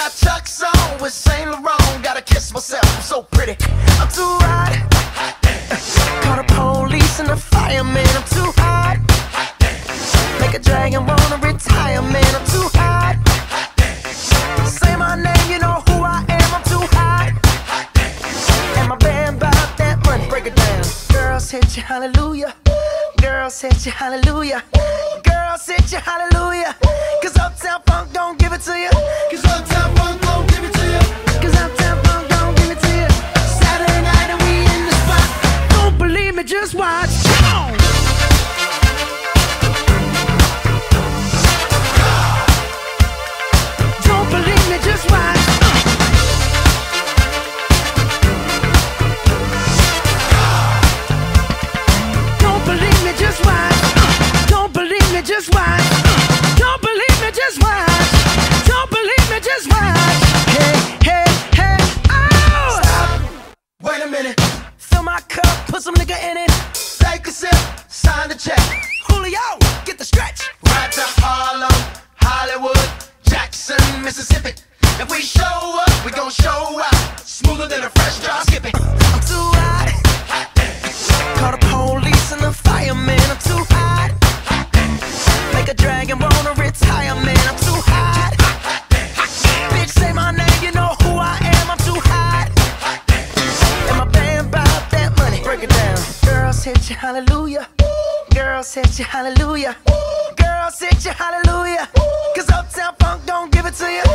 Got Chuck's on with Saint Laurent. Gotta kiss myself, I'm so pretty. I'm too hot. Call the police and the fireman. I'm too hot. Make a dragon wanna retire, man. I'm too hot. Say my name, you know who I am. I'm too hot. And my band bought that money. Break it down. Girls hit you, hallelujah. Girls hit you, hallelujah. Girls hit you, hallelujah. Cup, put some nigga in it. hit you hallelujah. Girls hit you hallelujah. Girls hit you hallelujah. Cause Uptown Funk don't give it to you.